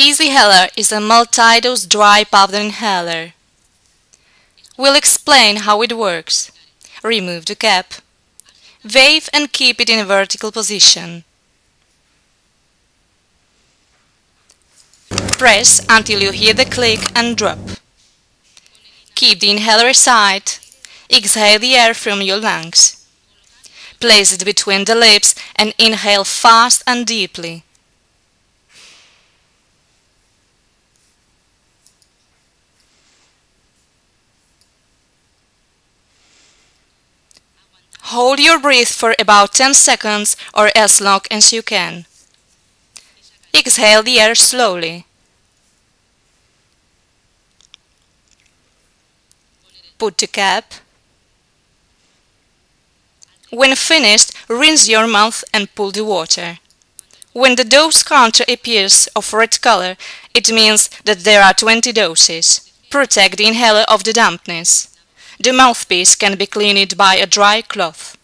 Easyhaler is a multi-dose dry powder inhaler. We'll explain how it works. Remove the cap. Wave and keep it in a vertical position. Press until you hear the click and drop. Keep the inhaler aside. Exhale the air from your lungs. Place it between the lips and inhale fast and deeply. Hold your breath for about 10 seconds or as long as you can. Exhale the air slowly. Put the cap. When finished, rinse your mouth and pull the water. When the dose counter appears of red color, it means that there are 20 doses. Protect the inhaler of the dampness. The mouthpiece can be cleaned by a dry cloth.